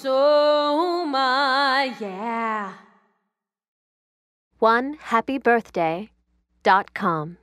Soma, yeah. One happy birthday dot com.